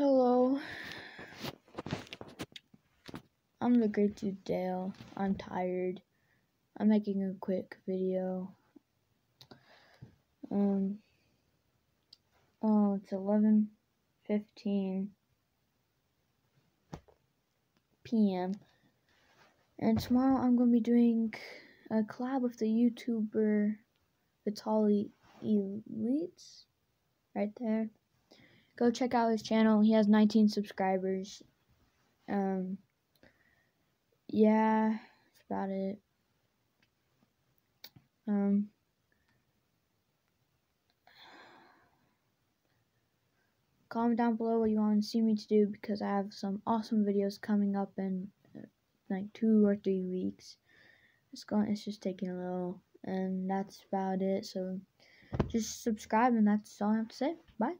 Hello. I'm the great dude Dale. I'm tired. I'm making a quick video. Um Oh, it's 11:15 p.m. And tomorrow I'm going to be doing a collab with the YouTuber Vitaly Elites right there. Go check out his channel. He has 19 subscribers. Um yeah, that's about it. Um comment down below what you want to see me to do because I have some awesome videos coming up in uh, like two or three weeks. It's going it's just taking a little and that's about it. So just subscribe and that's all I have to say. Bye.